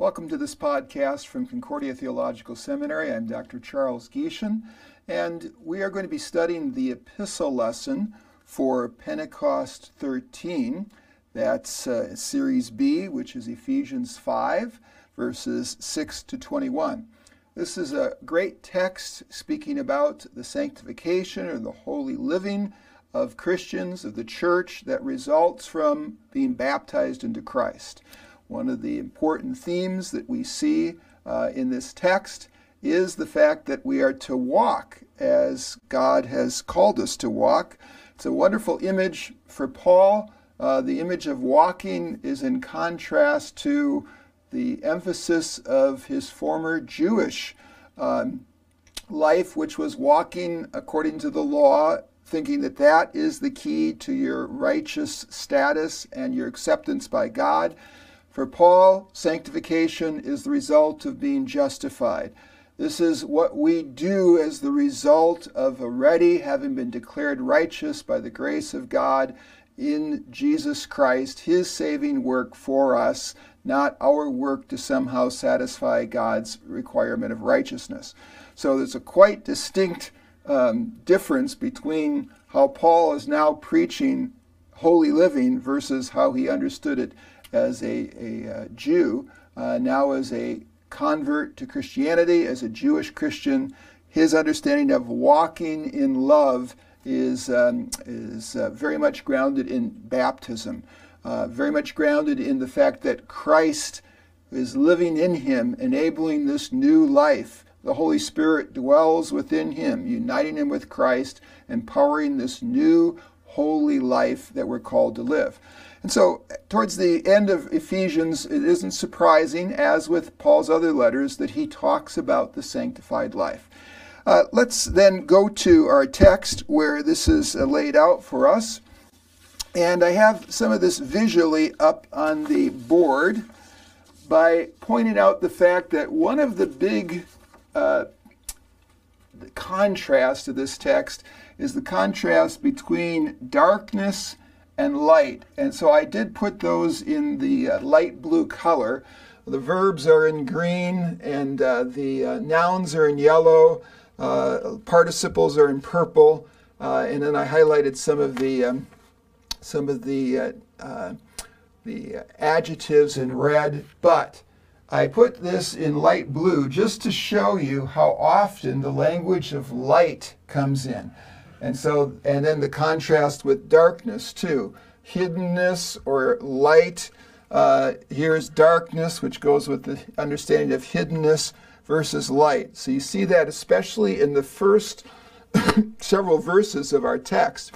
Welcome to this podcast from Concordia Theological Seminary. I'm Dr. Charles Gieschen, and we are going to be studying the epistle lesson for Pentecost 13. That's uh, Series B, which is Ephesians 5, verses 6 to 21. This is a great text speaking about the sanctification or the holy living of Christians, of the church, that results from being baptized into Christ. One of the important themes that we see uh, in this text is the fact that we are to walk as God has called us to walk. It's a wonderful image for Paul. Uh, the image of walking is in contrast to the emphasis of his former Jewish um, life, which was walking according to the law, thinking that that is the key to your righteous status and your acceptance by God. For Paul, sanctification is the result of being justified. This is what we do as the result of already having been declared righteous by the grace of God in Jesus Christ, his saving work for us, not our work to somehow satisfy God's requirement of righteousness. So there's a quite distinct um, difference between how Paul is now preaching holy living versus how he understood it as a, a uh, Jew, uh, now as a convert to Christianity, as a Jewish Christian, his understanding of walking in love is, um, is uh, very much grounded in baptism, uh, very much grounded in the fact that Christ is living in him, enabling this new life. The Holy Spirit dwells within him, uniting him with Christ, empowering this new holy life that we're called to live. And so, towards the end of Ephesians, it isn't surprising, as with Paul's other letters, that he talks about the sanctified life. Uh, let's then go to our text where this is uh, laid out for us. And I have some of this visually up on the board by pointing out the fact that one of the big uh, contrasts to this text is the contrast between darkness and light. And so I did put those in the uh, light blue color. The verbs are in green and uh, the uh, nouns are in yellow. Uh, participles are in purple. Uh, and then I highlighted some of the um, some of the uh, the adjectives in red. But I put this in light blue just to show you how often the language of light comes in. And so, and then the contrast with darkness too. Hiddenness or light. Uh, here's darkness, which goes with the understanding of hiddenness versus light. So you see that especially in the first several verses of our text,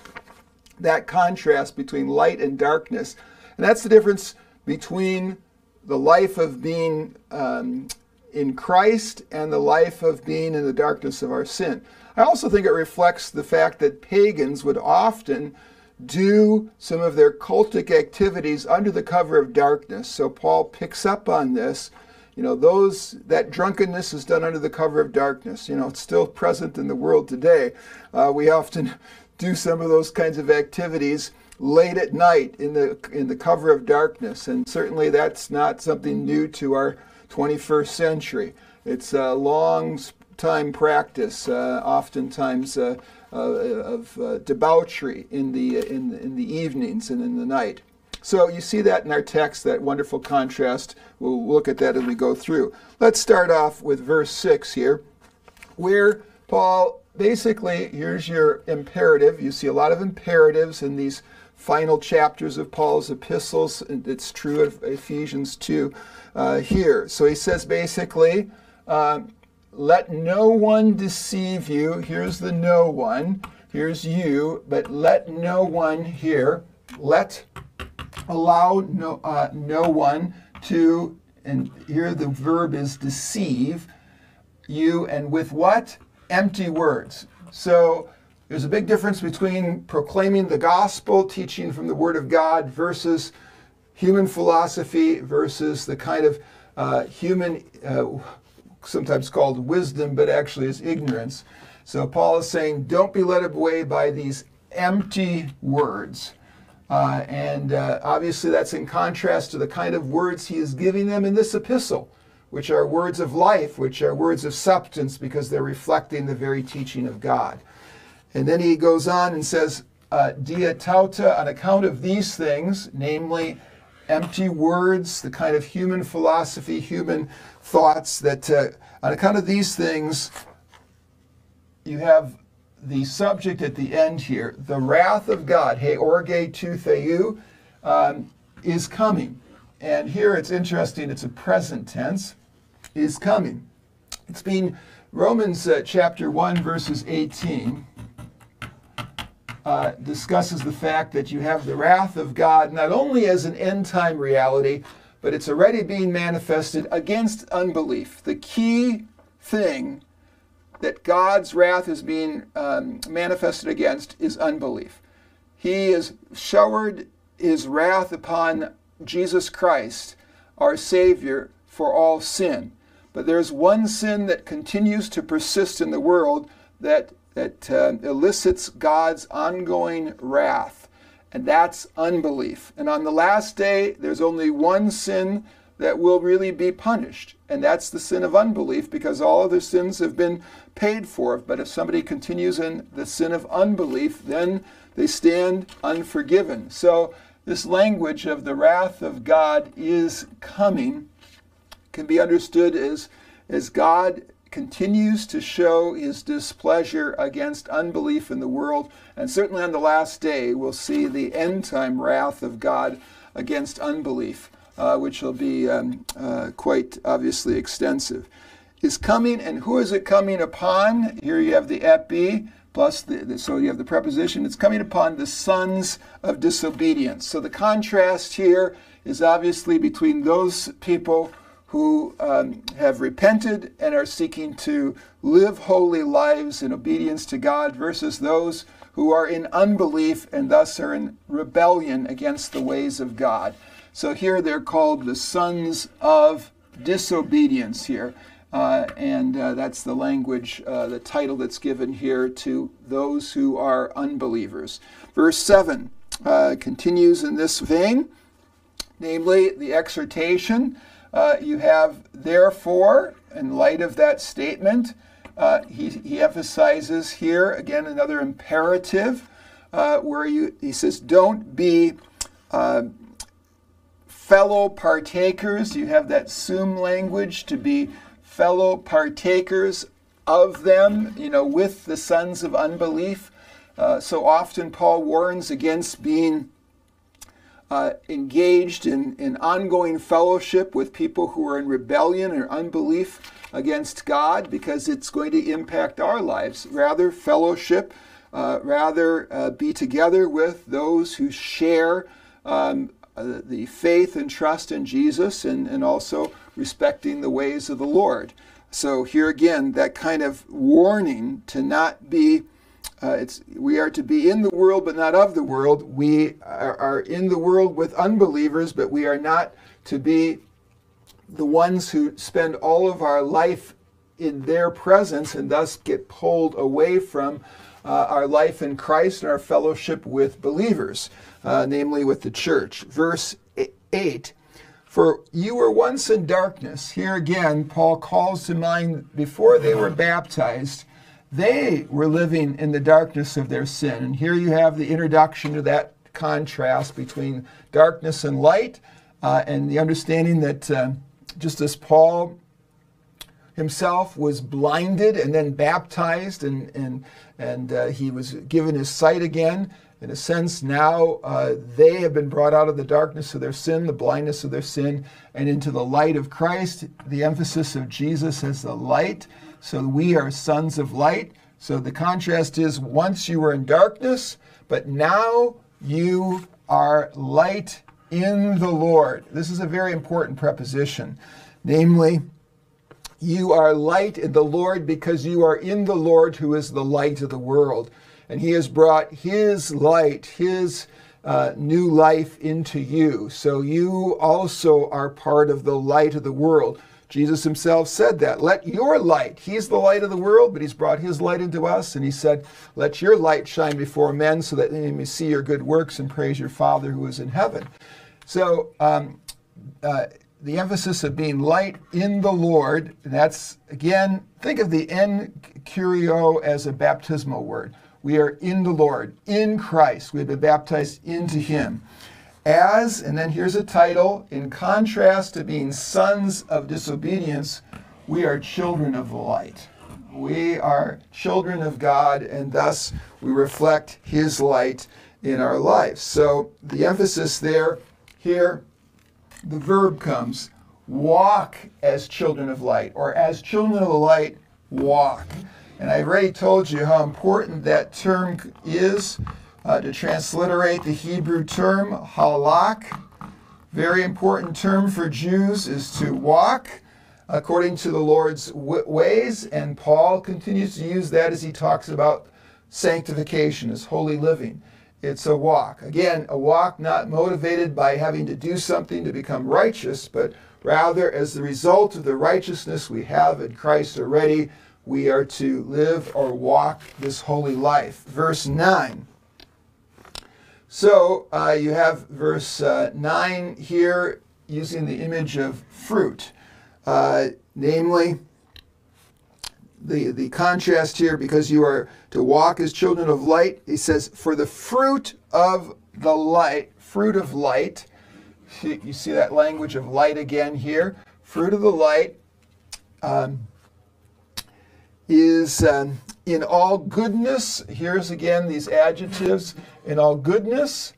that contrast between light and darkness. And that's the difference between the life of being um, in Christ and the life of being in the darkness of our sin. I also think it reflects the fact that pagans would often do some of their cultic activities under the cover of darkness. So Paul picks up on this. You know, those that drunkenness is done under the cover of darkness. You know, it's still present in the world today. Uh, we often do some of those kinds of activities late at night in the in the cover of darkness, and certainly that's not something new to our 21st century. It's a long time practice, uh, oftentimes uh, uh, of debauchery in the, in, in the evenings and in the night. So you see that in our text, that wonderful contrast. We'll look at that as we go through. Let's start off with verse 6 here, where Paul basically, here's your imperative. You see a lot of imperatives in these final chapters of Paul's epistles. It's true of Ephesians 2 uh, here. So he says basically, let no one deceive you. Here's the no one. Here's you, but let no one here. Let allow no uh, no one to and here the verb is deceive you and with what empty words. So there's a big difference between proclaiming the gospel, teaching from the Word of God, versus human philosophy, versus the kind of uh, human uh, sometimes called wisdom, but actually is ignorance. So Paul is saying, don't be led away by these empty words. Uh, and uh, obviously, that's in contrast to the kind of words he is giving them in this epistle, which are words of life, which are words of substance, because they're reflecting the very teaching of God. And then he goes on and says, uh, Dia tauta, on account of these things, namely empty words, the kind of human philosophy, human thoughts, that uh, on account of these things, you have the subject at the end here, the wrath of God, he orge tu theou, um, is coming. And here it's interesting, it's a present tense, is coming. It's been Romans uh, chapter 1, verses 18. Uh, discusses the fact that you have the wrath of God not only as an end time reality, but it's already being manifested against unbelief. The key thing that God's wrath is being um, manifested against is unbelief. He has showered his wrath upon Jesus Christ, our Savior, for all sin. But there's one sin that continues to persist in the world that, that uh, elicits God's ongoing wrath, and that's unbelief. And on the last day, there's only one sin that will really be punished. And that's the sin of unbelief because all other sins have been paid for. But if somebody continues in the sin of unbelief, then they stand unforgiven. So this language of the wrath of God is coming can be understood as, as God continues to show his displeasure against unbelief in the world. And certainly on the last day, we'll see the end time wrath of God against unbelief uh, which will be um, uh, quite obviously extensive, is coming. And who is it coming upon? Here you have the epi plus the, the, so you have the preposition. It's coming upon the sons of disobedience. So the contrast here is obviously between those people who um, have repented and are seeking to live holy lives in obedience to God versus those who are in unbelief and thus are in rebellion against the ways of God. So here they're called the sons of disobedience here. Uh, and uh, that's the language, uh, the title that's given here to those who are unbelievers. Verse 7 uh, continues in this vein, namely the exhortation. Uh, you have, therefore, in light of that statement, uh, he, he emphasizes here, again, another imperative where you, he says, don't be fellow partakers. You have that sum language to be fellow partakers of them, you know, with the sons of unbelief. Uh, so often Paul warns against being uh, engaged in, in ongoing fellowship with people who are in rebellion or unbelief against God because it's going to impact our lives. Rather, fellowship, uh, rather uh, be together with those who share um, uh, the faith and trust in Jesus and, and also respecting the ways of the Lord. So here again, that kind of warning to not be, uh, it's we are to be in the world but not of the world. We are, are in the world with unbelievers, but we are not to be the ones who spend all of our life in their presence and thus get pulled away from uh, our life in Christ and our fellowship with believers, uh, namely with the church. Verse 8 For you were once in darkness. Here again, Paul calls to mind before they were baptized, they were living in the darkness of their sin. And here you have the introduction to that contrast between darkness and light, uh, and the understanding that uh, just as Paul himself was blinded and then baptized, and, and, and uh, he was given his sight again. In a sense, now uh, they have been brought out of the darkness of their sin, the blindness of their sin, and into the light of Christ, the emphasis of Jesus as the light. So we are sons of light. So the contrast is once you were in darkness, but now you are light in the Lord. This is a very important preposition. Namely, you are light in the Lord because you are in the Lord who is the light of the world. And he has brought his light, his uh, new life into you. So you also are part of the light of the world. Jesus himself said that. Let your light, he's the light of the world, but he's brought his light into us. And he said, Let your light shine before men so that they may see your good works and praise your Father who is in heaven. So, um, uh, the emphasis of being light in the Lord, that's again, think of the en curio as a baptismal word. We are in the Lord, in Christ. We have been baptized into him as, and then here's a title, in contrast to being sons of disobedience, we are children of the light. We are children of God, and thus we reflect His light in our lives. So the emphasis there, here, the verb comes walk as children of light, or as children of the light, walk. And I've already told you how important that term is uh, to transliterate the Hebrew term halak, very important term for Jews is to walk according to the Lord's ways, and Paul continues to use that as he talks about sanctification, as holy living. It's a walk. Again, a walk not motivated by having to do something to become righteous, but rather as the result of the righteousness we have in Christ already, we are to live or walk this holy life. Verse 9. So uh, you have verse uh, 9 here using the image of fruit, uh, namely, the, the contrast here, because you are to walk as children of light, he says, for the fruit of the light, fruit of light, you see that language of light again here, fruit of the light um, is um, in all goodness, here's again these adjectives, in all goodness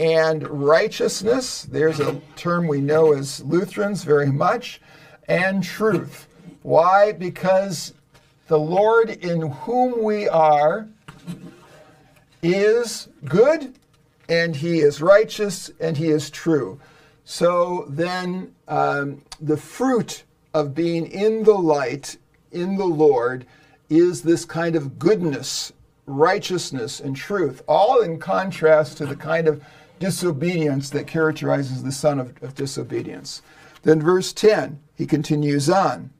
and righteousness, there's a term we know as Lutherans very much, and truth. Why? Because the Lord in whom we are is good and he is righteous and he is true. So then um, the fruit of being in the light, in the Lord, is this kind of goodness, righteousness, and truth, all in contrast to the kind of disobedience that characterizes the son of, of disobedience. Then, verse 10, he continues on.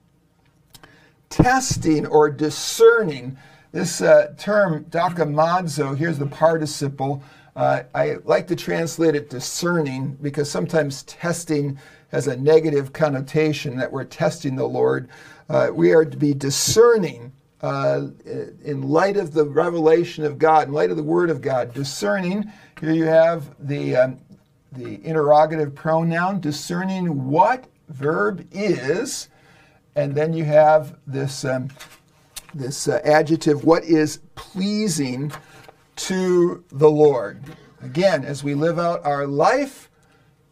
Testing or discerning, this uh, term, dokimazo, here's the participle. Uh, I like to translate it discerning because sometimes testing has a negative connotation that we're testing the Lord. Uh, we are to be discerning uh, in light of the revelation of God, in light of the Word of God, discerning. Here you have the um, the interrogative pronoun, discerning what verb is, and then you have this um, this uh, adjective, what is pleasing to the Lord. Again, as we live out our life,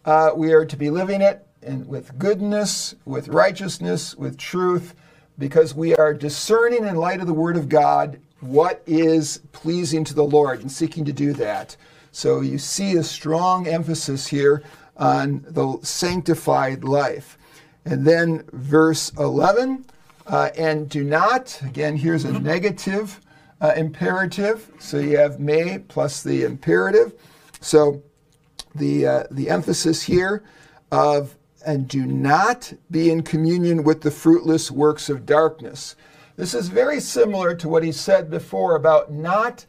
uh, we are to be living it in, with goodness, with righteousness, with truth because we are discerning in light of the Word of God what is pleasing to the Lord and seeking to do that. So you see a strong emphasis here on the sanctified life. And then verse 11, uh, and do not, again, here's a negative uh, imperative. So you have may plus the imperative. So the, uh, the emphasis here of and do not be in communion with the fruitless works of darkness. This is very similar to what he said before about not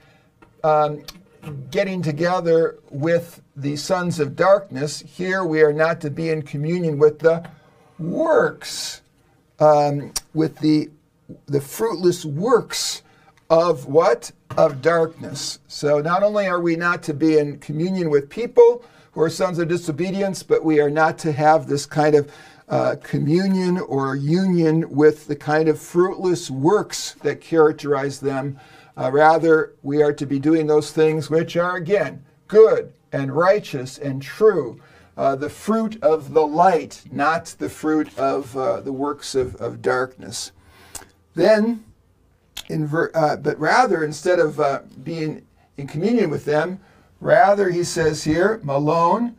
um, getting together with the sons of darkness. Here we are not to be in communion with the works, um, with the the fruitless works of what? Of darkness. So not only are we not to be in communion with people, who are sons of disobedience, but we are not to have this kind of uh, communion or union with the kind of fruitless works that characterize them. Uh, rather, we are to be doing those things which are, again, good and righteous and true. Uh, the fruit of the light, not the fruit of uh, the works of, of darkness. Then, ver- uh, but rather, instead of uh, being in communion with them, Rather, he says here, mallon,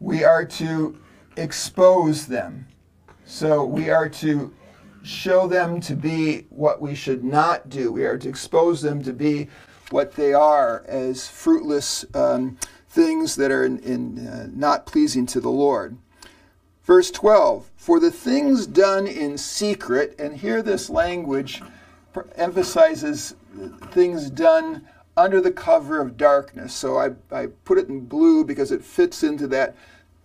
we are to expose them. So we are to show them to be what we should not do. We are to expose them to be what they are as fruitless um, things that are in, in uh, not pleasing to the Lord. Verse 12 For the things done in secret, and here this language emphasizes things done under the cover of darkness. So I, I put it in blue because it fits into that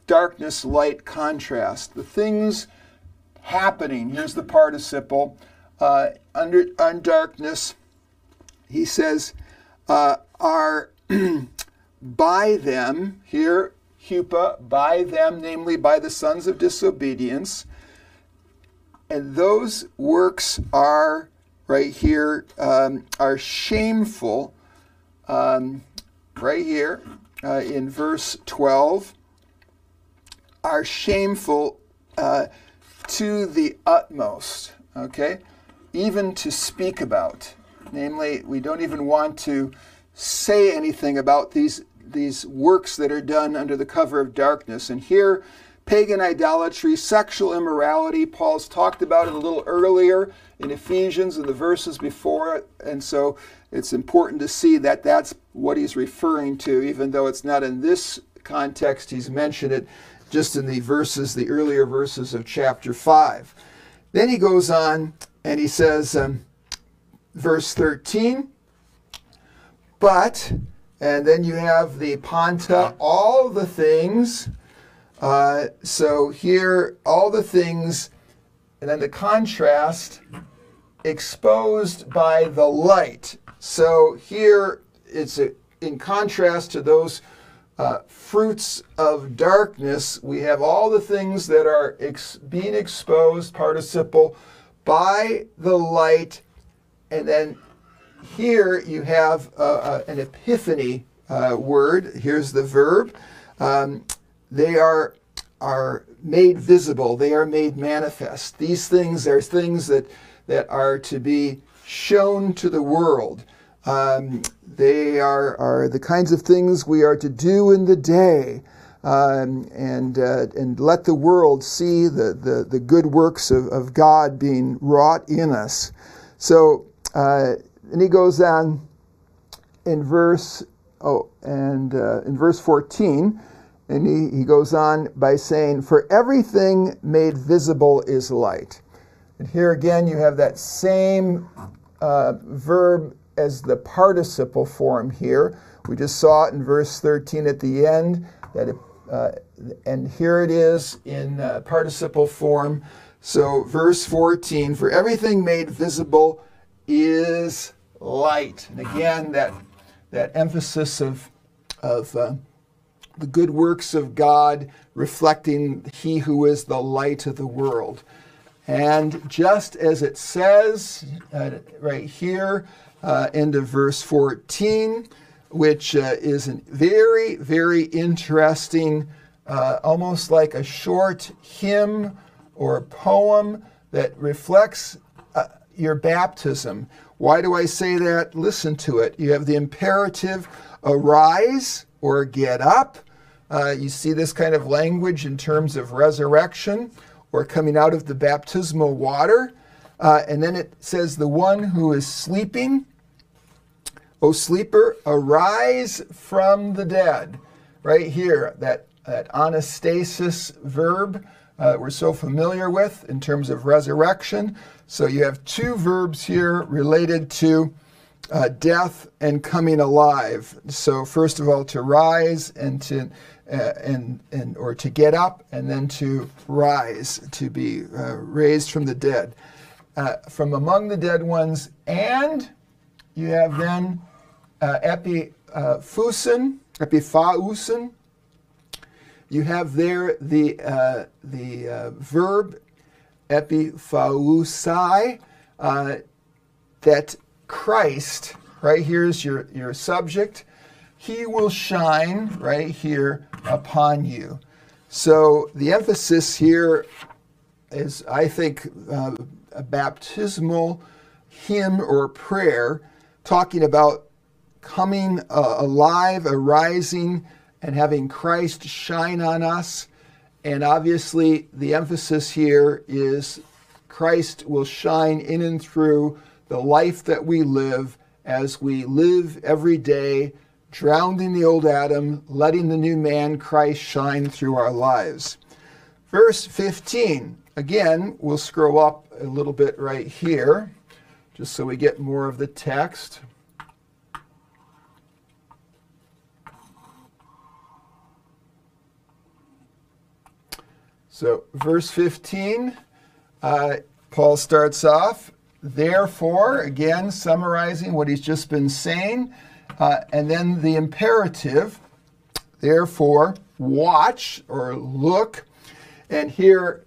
darkness light contrast. The things happening, here's the participle, uh, under on darkness, he says, uh, are by them, here, hupa, by them, namely by the sons of disobedience. And those works are, right here, um, are shameful um, right here uh, in verse 12 are shameful uh, to the utmost, okay? Even to speak about. Namely, we don't even want to say anything about these, these works that are done under the cover of darkness. And here, pagan idolatry, sexual immorality, Paul's talked about it a little earlier in Ephesians and the verses before it. And so it's important to see that that's what he's referring to, even though it's not in this context, he's mentioned it just in the verses, the earlier verses of chapter 5. Then he goes on and he says, um, verse 13, but, and then you have the panta, all the things. Uh, so here, all the things, and then the contrast, exposed by the light. So here it's a, in contrast to those uh, fruits of darkness, we have all the things that are ex- being exposed, participle, by the light. And then here you have uh, uh, an epiphany uh, word. Here's the verb. Um, they are, are made visible, they are made manifest. These things are things that, that are to be shown to the world. Um, they are, are the kinds of things we are to do in the day um, and, uh, and let the world see the, the, the good works of, of God being wrought in us. So, uh, and he goes on in verse, oh, and uh, in verse 14, and he, he goes on by saying, For everything made visible is light. And here again, you have that same uh, verb as the participle form here. We just saw it in verse 13 at the end, that it, uh, and here it is in uh, participle form. So, verse 14 for everything made visible is light. And again, that, that emphasis of, of uh, the good works of God reflecting He who is the light of the world. And just as it says uh, right here, uh, end of verse 14, which uh, is a very, very interesting, uh, almost like a short hymn or poem that reflects uh, your baptism. Why do I say that? Listen to it. You have the imperative arise or get up. Uh, you see this kind of language in terms of resurrection or coming out of the baptismal water. Uh, and then it says, The one who is sleeping, O sleeper, arise from the dead. Right here, that, that anastasis verb uh, we're so familiar with in terms of resurrection. So you have two verbs here related to uh, death and coming alive. So first of all, to rise and to uh, and and or to get up, and then to rise, to be uh, raised from the dead, uh, from among the dead ones. And you have then uh, epiphusin, epiphausin. You have there the uh, the uh, verb epiphausai, uh, that Christ, right here's your, your subject, he will shine right here upon you. So the emphasis here is, I think, uh, a baptismal hymn or prayer talking about coming uh, alive, arising, and having Christ shine on us. And obviously, the emphasis here is Christ will shine in and through the life that we live as we live every day, drowning the old Adam, letting the new man, Christ, shine through our lives. Verse 15. Again, we'll scroll up a little bit right here, just so we get more of the text. So, verse 15, uh, Paul starts off, therefore, again, summarizing what he's just been saying, uh, and then the imperative, therefore, watch or look. And here,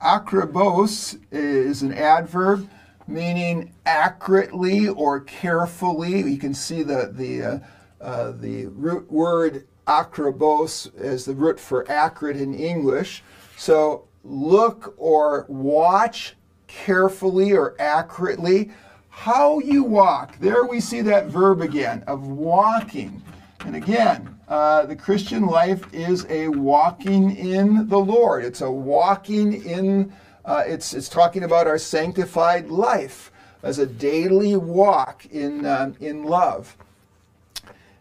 akribos is an adverb meaning accurately or carefully. You can see the, the, uh, uh, the root word akribos as the root for accurate in English. So look or watch carefully or accurately how you walk. There we see that verb again of walking. And again, uh, the Christian life is a walking in the Lord. It's a walking in, uh, it's, it's talking about our sanctified life as a daily walk in, uh, in love.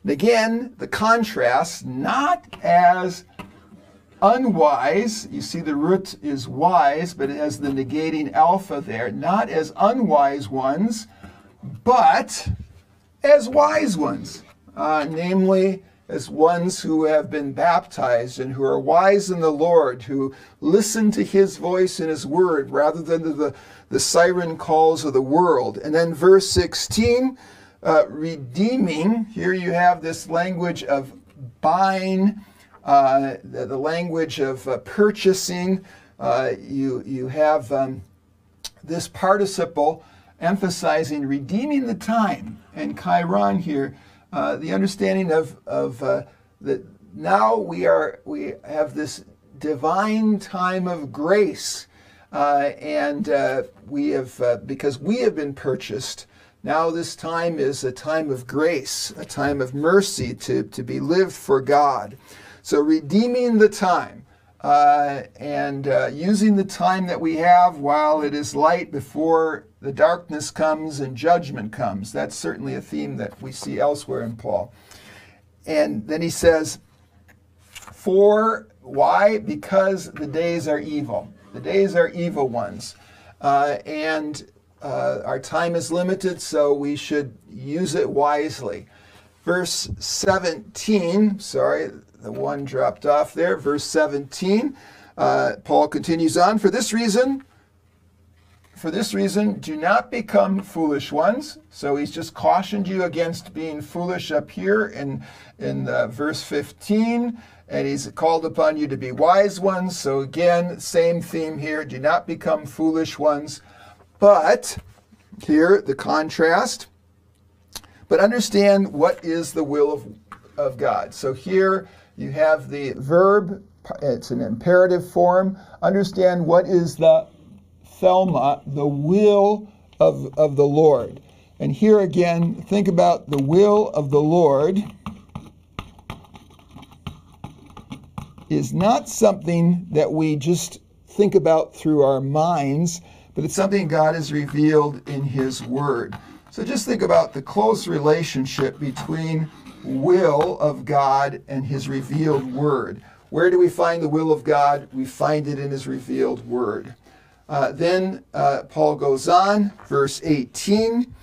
And again, the contrast, not as unwise, you see the root is wise, but it has the negating alpha there, not as unwise ones, but as wise ones, uh, namely as ones who have been baptized and who are wise in the Lord, who listen to his voice and his word rather than to the, the siren calls of the world. And then verse 16, uh, redeeming, here you have this language of buying uh, the, the, language of uh, purchasing. Uh, you, you have um, this participle emphasizing redeeming the time. And kairon here, uh, the understanding of, of that now we, are, we have this divine time of grace. and we have, because we have been purchased, now this time is a time of grace, a time of mercy to, to be lived for God. So, redeeming the time uh, and uh, using the time that we have while it is light before the darkness comes and judgment comes. That's certainly a theme that we see elsewhere in Paul. And then he says, For why? Because the days are evil. The days are evil ones. Uh, and uh, our time is limited, so we should use it wisely. Verse 17, sorry, the one dropped off there, verse 17. Uh, Paul continues on, for this reason, for this reason, do not become foolish ones. So he's just cautioned you against being foolish up here in, in uh, verse 15. And he's called upon you to be wise ones. So again, same theme here. Do not become foolish ones. But here, the contrast. But understand what is the will of, of God. So here, you have the verb, it's an imperative form. Understand what is the thelema, the will of, of the Lord. And here again, think about the will of the Lord is not something that we just think about through our minds, but it's something God has revealed in His Word. So just think about the close relationship between will of God and his revealed word. Where do we find the will of God? We find it in his revealed word. Uh, then uh, Paul goes on, verse 18.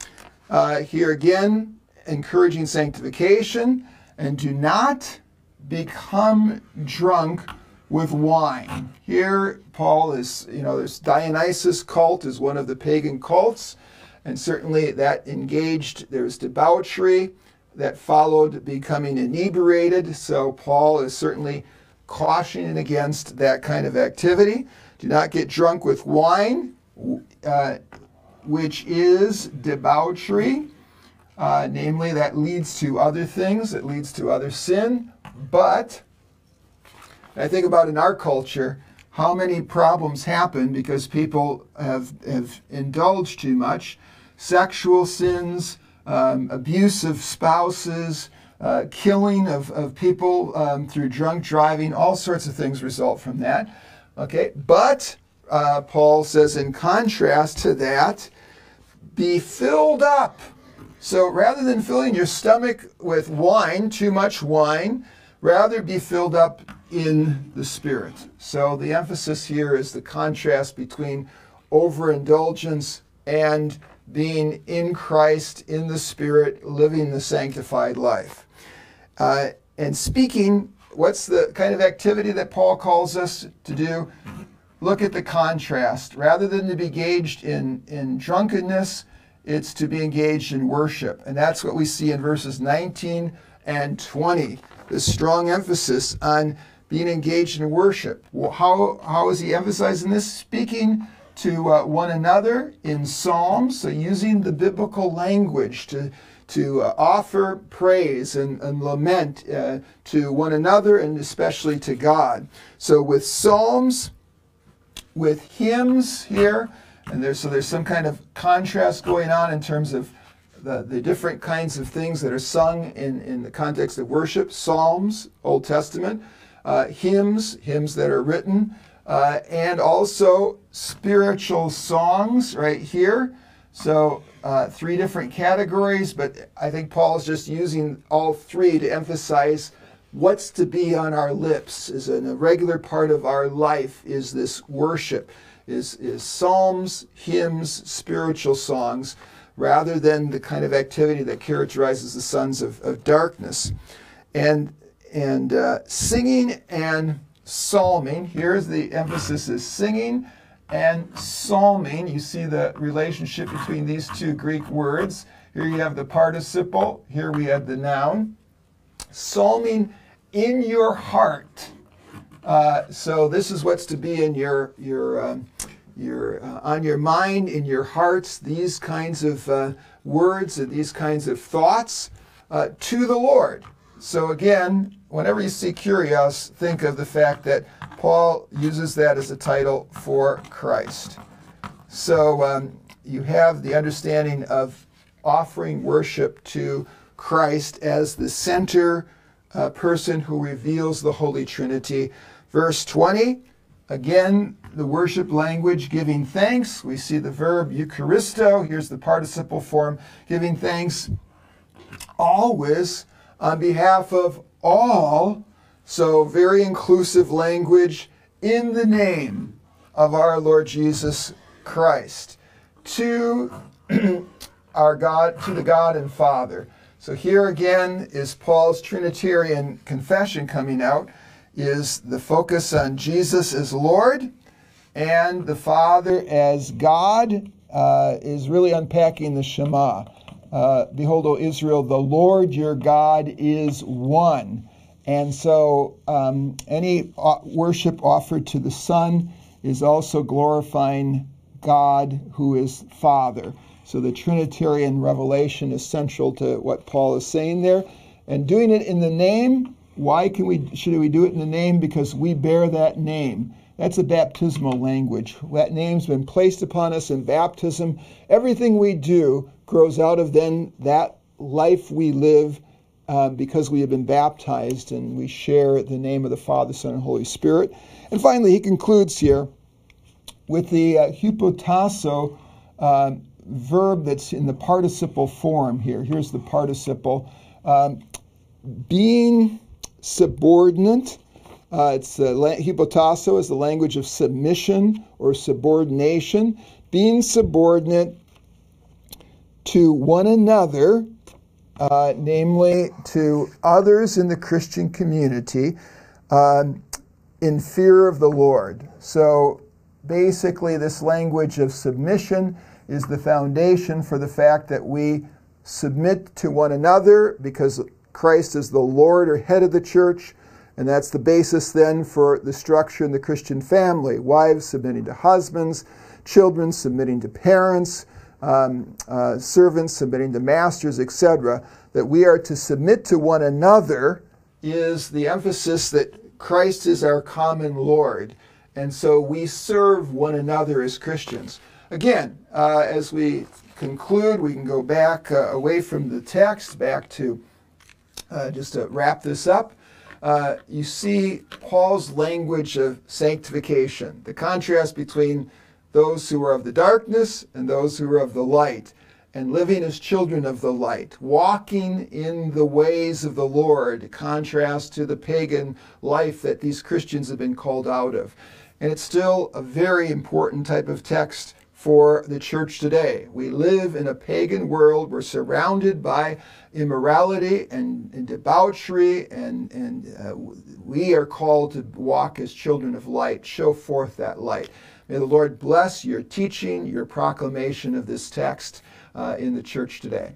Uh, here again, encouraging sanctification, and do not become drunk with wine. Here, Paul is, you know, this Dionysus cult is one of the pagan cults, and certainly that engaged, there's debauchery that followed becoming inebriated. So Paul is certainly cautioning against that kind of activity. Do not get drunk with wine, uh, which is debauchery. Uh, namely, that leads to other things, it leads to other sin. But I think about in our culture, how many problems happen because people have, have indulged too much. Sexual sins, um, abuse of spouses, uh, killing of, of people um, through drunk driving, all sorts of things result from that. Okay, but uh, Paul says, in contrast to that, be filled up. So rather than filling your stomach with wine, too much wine, rather be filled up in the Spirit. So the emphasis here is the contrast between overindulgence and being in Christ, in the Spirit, living the sanctified life. Uh, and speaking, what's the kind of activity that Paul calls us to do? Look at the contrast. Rather than to be engaged in, in drunkenness, it's to be engaged in worship. And that's what we see in verses 19 and 20. This strong emphasis on being engaged in worship. Well, how, how is he emphasizing this? Speaking to uh, one another in psalms, so using the biblical language to, to uh, offer praise and, and lament uh, to one another and especially to God. So with psalms, with hymns here, and there's, so there's some kind of contrast going on in terms of the, the different kinds of things that are sung in, in the context of worship psalms, Old Testament, uh, hymns, hymns that are written, uh, and also spiritual songs right here. So, uh, three different categories, but I think Paul is just using all three to emphasize what's to be on our lips is a regular part of our life is this worship is, is psalms hymns spiritual songs rather than the kind of activity that characterizes the sons of, of darkness and and uh, singing and psalming. Here's the emphasis is singing and psalming. You see the relationship between these two Greek words. Here you have the participle, here we have the noun. Psalming in your heart. Uh, so this is what's to be in your your um, your uh, on your mind, in your hearts. These kinds of uh, words and these kinds of thoughts uh, to the Lord. So again, whenever you see curios, think of the fact that Paul uses that as a title for Christ. So um, you have the understanding of offering worship to Christ as the center uh, person who reveals the Holy Trinity. Verse 20, again, the worship language, giving thanks. We see the verb Eucharisto. Here's the participle form, giving thanks always on behalf of all. So, very inclusive language in the name of our Lord Jesus Christ to our God, to the God and Father. So here again is Paul's Trinitarian confession coming out, is the focus on Jesus as Lord and the Father as God uh, is really unpacking the Shema. Uh, Behold, O Israel, the Lord your God is one. And so um, any uh, worship offered to the Son is also glorifying God who is Father. So the Trinitarian revelation is central to what Paul is saying there. And doing it in the name, why can we should we do it in the name? Because we bear that name. That's a baptismal language. That name's been placed upon us in baptism. Everything we do grows out of then that life we live uh, because we have been baptized and we share the name of the Father, Son, and Holy Spirit. And finally, he concludes here with the uh, hupotasso uh, verb that's in the participle form here. Here's the participle. Um, being subordinate, uh, it's uh, hupotasso is the language of submission or subordination. Being subordinate to one another, uh, namely to others in the Christian community, um, in fear of the Lord. So basically, this language of submission is the foundation for the fact that we submit to one another because Christ is the Lord or head of the church. And that's the basis then for the structure in the Christian family wives submitting to husbands, children submitting to parents, um, uh, servants submitting to masters, etc. That we are to submit to one another is the emphasis that Christ is our common Lord. And so we serve one another as Christians. Again, uh, as we conclude, we can go back uh, away from the text, back to uh, just to wrap this up. Uh, you see Paul's language of sanctification, the contrast between those who are of the darkness and those who are of the light. and living as children of the light, walking in the ways of the Lord, contrast to the pagan life that these Christians have been called out of. And it's still a very important type of text for the church today. We live in a pagan world. We're surrounded by immorality and, and debauchery, and, and uh, we are called to walk as children of light, show forth that light. May the Lord bless your teaching, your proclamation of this text uh, in the church today.